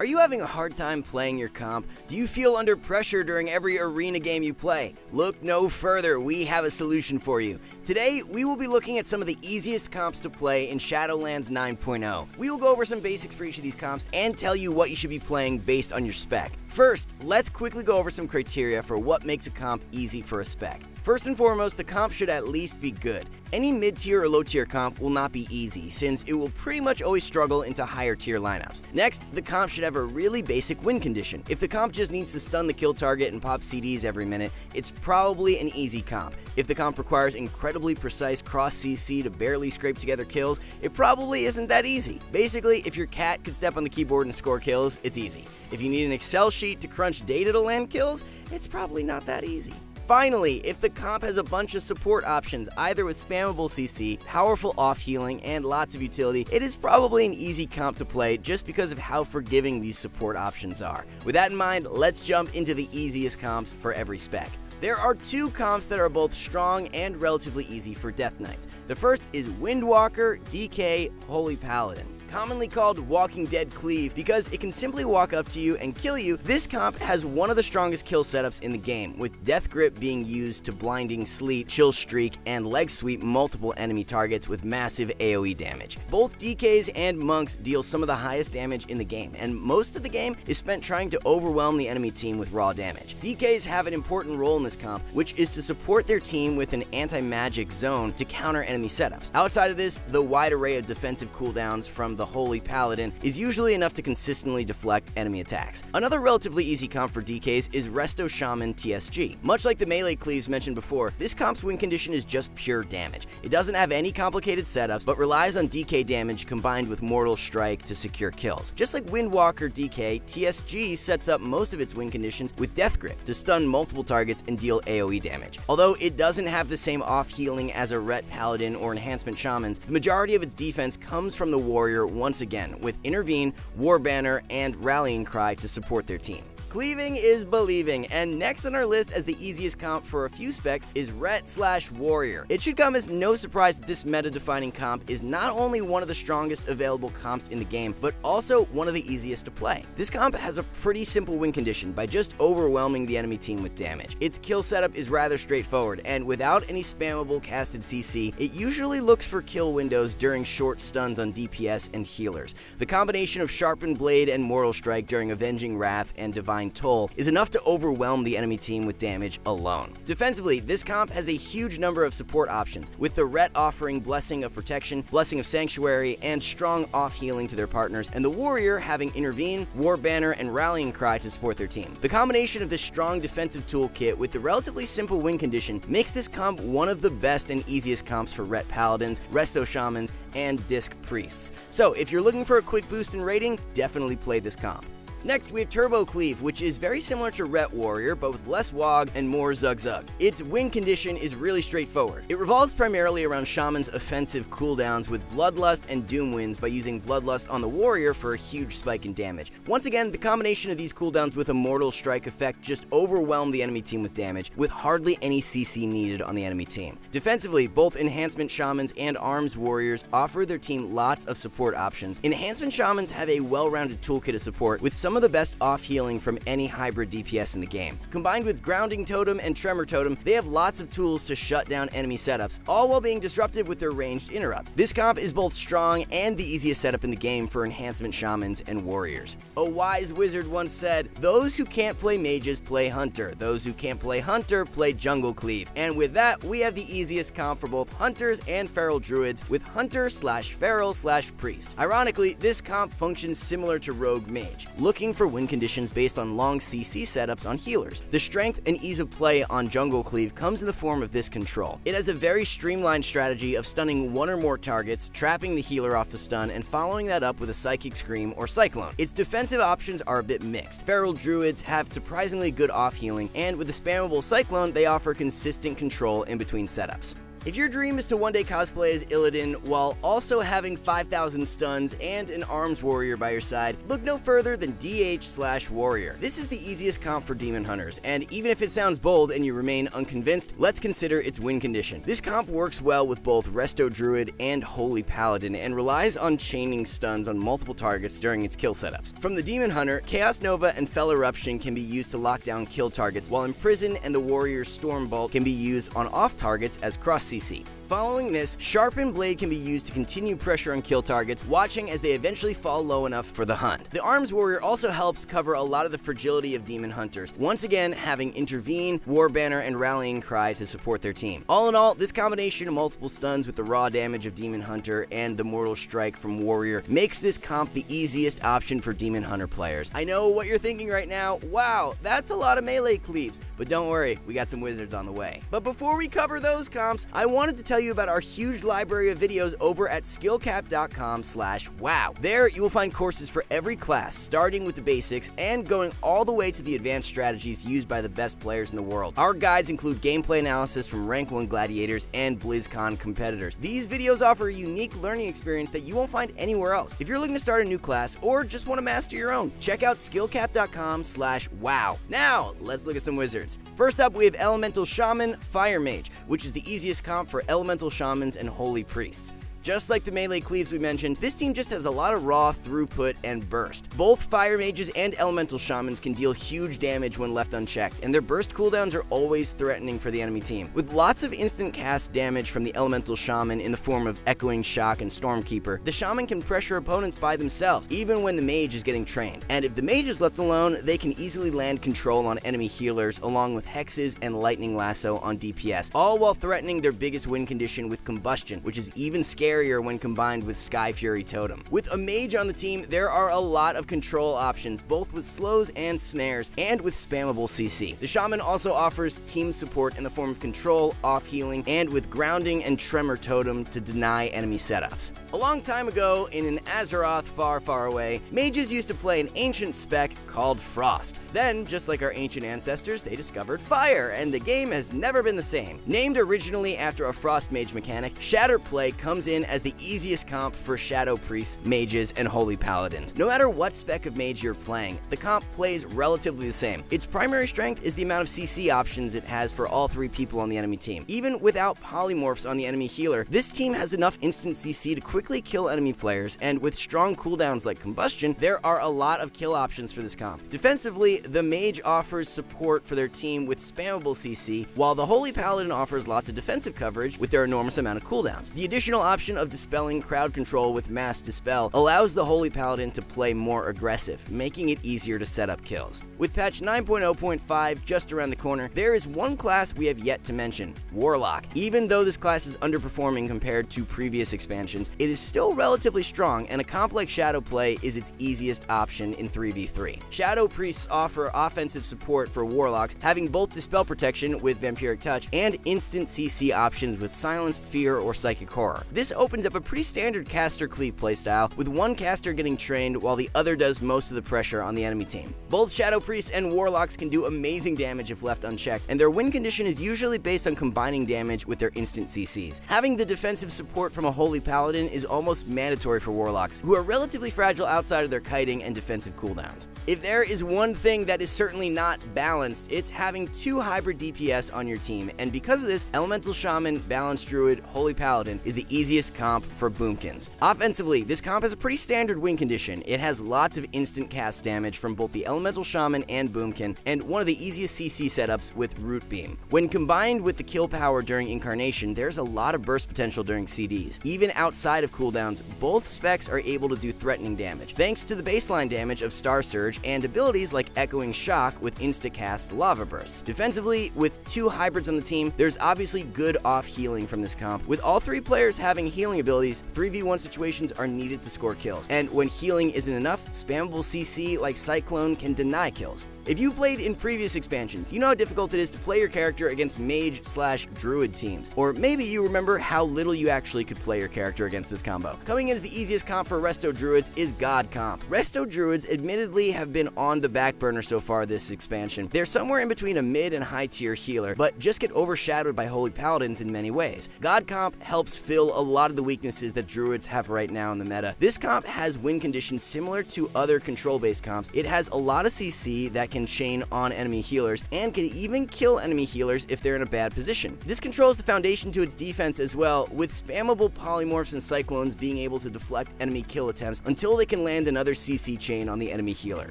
Are you having a hard time playing your comp? Do you feel under pressure during every arena game you play? Look no further, we have a solution for you. Today, we will be looking at some of the easiest comps to play in Shadowlands 9.0. We will go over some basics for each of these comps and tell you what you should be playing based on your spec. First, let's quickly go over some criteria for what makes a comp easy for a spec. First and foremost, the comp should at least be good. Any mid-tier or low-tier comp will not be easy, since it will pretty much always struggle into higher tier lineups. Next, the comp should have a really basic win condition. If the comp just needs to stun the kill target and pop CDs every minute, it's probably an easy comp. If the comp requires incredibly precise cross CC to barely scrape together kills, it probably isn't that easy. Basically, if your cat could step on the keyboard and score kills, it's easy. If you need an Excel to crunch data to land kills, it's probably not that easy. Finally, if the comp has a bunch of support options, either with spammable CC, powerful off healing, and lots of utility, it is probably an easy comp to play just because of how forgiving these support options are. With that in mind, let's jump into the easiest comps for every spec. There are two comps that are both strong and relatively easy for Death Knights. The first is Windwalker DK Holy Paladin commonly called Walking Dead Cleave because it can simply walk up to you and kill you. This comp has one of the strongest kill setups in the game, with Death Grip being used to Blinding Sleet, Chill Streak, and Leg Sweep multiple enemy targets with massive AoE damage. Both DKs and Monks deal some of the highest damage in the game, and most of the game is spent trying to overwhelm the enemy team with raw damage. DKs have an important role in this comp, which is to support their team with an anti-magic zone to counter enemy setups. Outside of this, the wide array of defensive cooldowns from the Holy Paladin is usually enough to consistently deflect enemy attacks. Another relatively easy comp for DKs is Resto Shaman TSG. Much like the melee cleaves mentioned before, this comp's win condition is just pure damage. It doesn't have any complicated setups, but relies on DK damage combined with Mortal Strike to secure kills. Just like Windwalker DK, TSG sets up most of its win conditions with Death Grip to stun multiple targets and deal AoE damage. Although it doesn't have the same off healing as a Ret Paladin or Enhancement Shamans, the majority of its defense comes from the Warrior once again, with Intervene, War Banner, and Rallying Cry to support their team. Cleaving is believing, and next on our list as the easiest comp for a few specs is Ret slash Warrior. It should come as no surprise that this meta-defining comp is not only one of the strongest available comps in the game, but also one of the easiest to play. This comp has a pretty simple win condition by just overwhelming the enemy team with damage. Its kill setup is rather straightforward, and without any spammable casted CC, it usually looks for kill windows during short stuns on DPS and healers. The combination of Sharpened Blade and Mortal Strike during Avenging Wrath and Divine Toll is enough to overwhelm the enemy team with damage alone. Defensively, this comp has a huge number of support options, with the Ret offering Blessing of Protection, Blessing of Sanctuary, and strong off healing to their partners, and the Warrior having Intervene, War Banner, and Rallying Cry to support their team. The combination of this strong defensive toolkit with the relatively simple win condition makes this comp one of the best and easiest comps for Ret Paladins, Resto Shamans, and Disc Priests. So if you're looking for a quick boost in rating, definitely play this comp. Next, we have Turbo Cleave, which is very similar to Ret Warrior, but with less Wog and more Zug Zug. Its win condition is really straightforward. It revolves primarily around Shaman's offensive cooldowns with Bloodlust and Doom Winds by using Bloodlust on the Warrior for a huge spike in damage. Once again, the combination of these cooldowns with a Mortal Strike effect just overwhelm the enemy team with damage, with hardly any CC needed on the enemy team. Defensively, both Enhancement Shamans and Arms Warriors offer their team lots of support options. Enhancement Shamans have a well-rounded toolkit of support with some some of the best off healing from any hybrid DPS in the game. Combined with Grounding Totem and Tremor Totem, they have lots of tools to shut down enemy setups, all while being disruptive with their ranged interrupt. This comp is both strong and the easiest setup in the game for enhancement shamans and warriors. A wise wizard once said, those who can't play mages play hunter, those who can't play hunter play jungle cleave. And with that, we have the easiest comp for both hunters and feral druids with hunter slash feral slash priest. Ironically, this comp functions similar to rogue mage. Look looking for win conditions based on long CC setups on healers. The strength and ease of play on Jungle Cleave comes in the form of this control. It has a very streamlined strategy of stunning one or more targets, trapping the healer off the stun, and following that up with a Psychic Scream or Cyclone. Its defensive options are a bit mixed. Feral Druids have surprisingly good off healing, and with the spammable Cyclone, they offer consistent control in between setups. If your dream is to one day cosplay as Illidan while also having 5,000 stuns and an arms warrior by your side, look no further than DH slash warrior. This is the easiest comp for demon hunters, and even if it sounds bold and you remain unconvinced, let's consider its win condition. This comp works well with both Resto Druid and Holy Paladin and relies on chaining stuns on multiple targets during its kill setups. From the Demon Hunter, Chaos Nova and Fel Eruption can be used to lock down kill targets, while Imprison and the Warrior's Storm Bolt can be used on off targets as cross CC. Following this, Sharpened Blade can be used to continue pressure on kill targets, watching as they eventually fall low enough for the hunt. The Arms Warrior also helps cover a lot of the fragility of Demon Hunters, once again having Intervene, War Banner, and Rallying Cry to support their team. All in all, this combination of multiple stuns with the raw damage of Demon Hunter and the Mortal Strike from Warrior makes this comp the easiest option for Demon Hunter players. I know what you're thinking right now, wow, that's a lot of melee cleaves, but don't worry, we got some wizards on the way. But before we cover those comps, I wanted to tell you about our huge library of videos over at skill-capped.com slash wow. There you will find courses for every class, starting with the basics and going all the way to the advanced strategies used by the best players in the world. Our guides include gameplay analysis from rank 1 gladiators and BlizzCon competitors. These videos offer a unique learning experience that you won't find anywhere else. If you're looking to start a new class or just want to master your own, check out skill-capped.com slash wow. Now, let's look at some wizards. First up, we have Elemental Shaman Fire Mage, which is the easiest comp for Elemental elemental shamans, and holy priests. Just like the melee cleaves we mentioned, this team just has a lot of raw throughput and burst. Both fire mages and elemental shamans can deal huge damage when left unchecked, and their burst cooldowns are always threatening for the enemy team. With lots of instant cast damage from the elemental shaman in the form of echoing shock and stormkeeper, the shaman can pressure opponents by themselves, even when the mage is getting trained. And if the mage is left alone, they can easily land control on enemy healers along with hexes and lightning lasso on DPS, all while threatening their biggest win condition with combustion, which is even scarier scarier when combined with Skyfury Totem. With a mage on the team, there are a lot of control options, both with slows and snares, and with spammable CC. The Shaman also offers team support in the form of control, off healing, and with grounding and tremor totem to deny enemy setups. A long time ago, in an Azeroth far, far away, mages used to play an ancient spec called Frost. Then, just like our ancient ancestors, they discovered fire, and the game has never been the same. Named originally after a Frost Mage mechanic, Shatterplay comes in as the easiest comp for Shadow Priests, Mages, and Holy Paladins. No matter what spec of mage you're playing, the comp plays relatively the same. Its primary strength is the amount of CC options it has for all three people on the enemy team. Even without polymorphs on the enemy healer, this team has enough instant CC to quickly kill enemy players, and with strong cooldowns like Combustion, there are a lot of kill options for this comp. Defensively, the Mage offers support for their team with spammable CC, while the Holy Paladin offers lots of defensive coverage with their enormous amount of cooldowns. The additional option option of dispelling crowd control with Mass Dispel allows the Holy Paladin to play more aggressive, making it easier to set up kills. With patch 9.0.5 just around the corner, there is one class we have yet to mention, Warlock. Even though this class is underperforming compared to previous expansions, it is still relatively strong, and a complex Shadow Play is its easiest option in 3v3. Shadow Priests offer offensive support for Warlocks, having both Dispel Protection with Vampiric Touch and instant CC options with Silence, Fear, or Psychic Horror. This opens up a pretty standard caster cleave playstyle, with one caster getting trained while the other does most of the pressure on the enemy team. Both Shadow Priests and Warlocks can do amazing damage if left unchecked, and their win condition is usually based on combining damage with their instant CCs. Having the defensive support from a Holy Paladin is almost mandatory for Warlocks, who are relatively fragile outside of their kiting and defensive cooldowns. If there is one thing that is certainly not balanced, it's having two hybrid DPS on your team, and because of this, Elemental Shaman, Balanced Druid, Holy Paladin is the easiest comp for Boomkins. Offensively, this comp has a pretty standard win condition. It has lots of instant cast damage from both the Elemental Shaman and Boomkin, and one of the easiest CC setups with Root Beam. When combined with the kill power during Incarnation, there's a lot of burst potential during CDs. Even outside of cooldowns, both specs are able to do threatening damage, thanks to the baseline damage of Starsurge and abilities like Echoing Shock with insta-cast Lava Bursts. Defensively, with two hybrids on the team, there's obviously good off healing from this comp, with all three players having healing abilities, 3v1 situations are needed to score kills. And when healing isn't enough, spammable CC like Cyclone can deny kills. If you played in previous expansions, you know how difficult it is to play your character against mage slash druid teams. Or maybe you remember how little you actually could play your character against this combo. Coming in as the easiest comp for Resto Druids is God Comp. Resto Druids admittedly have been on the back burner so far this expansion. They're somewhere in between a mid and high tier healer, but just get overshadowed by Holy Paladins in many ways. God Comp helps fill a lot of the weaknesses that Druids have right now in the meta. This comp has win conditions similar to other control-based comps. It has a lot of CC that can chain on enemy healers and can even kill enemy healers if they're in a bad position. This controls the foundation to its defense as well, with spammable polymorphs and cyclones being able to deflect enemy kill attempts until they can land another CC chain on the enemy healer.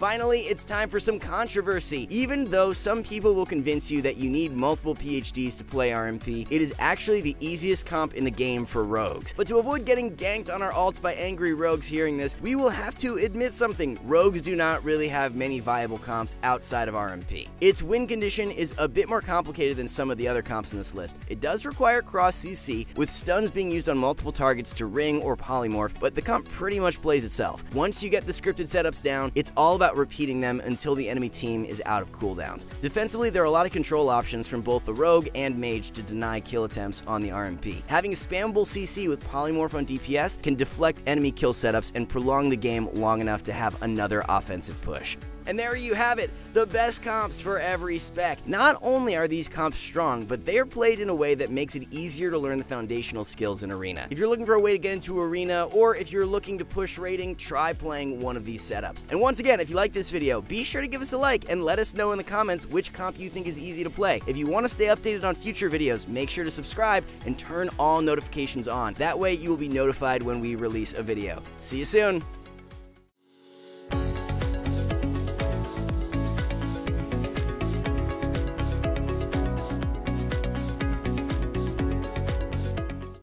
Finally, it's time for some controversy. Even though some people will convince you that you need multiple PhDs to play RMP, it is actually the easiest comp in the game for rogues. But to avoid getting ganked on our alts by angry rogues hearing this, we will have to admit something. Rogues do not really have many viable comps outside of RMP. Its win condition is a bit more complicated than some of the other comps in this list. It does require cross CC, with stuns being used on multiple targets to ring or polymorph, but the comp pretty much plays itself. Once you get the scripted setups down, it's all repeating them until the enemy team is out of cooldowns. Defensively, there are a lot of control options from both the rogue and mage to deny kill attempts on the RMP. Having a spammable CC with polymorph on DPS can deflect enemy kill setups and prolong the game long enough to have another offensive push. And there you have it, the best comps for every spec. Not only are these comps strong, but they are played in a way that makes it easier to learn the foundational skills in Arena. If you're looking for a way to get into Arena, or if you're looking to push rating, try playing one of these setups. And once again, if you like this video, be sure to give us a like and let us know in the comments which comp you think is easy to play. If you want to stay updated on future videos, make sure to subscribe and turn all notifications on. That way you will be notified when we release a video. See you soon!